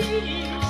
You.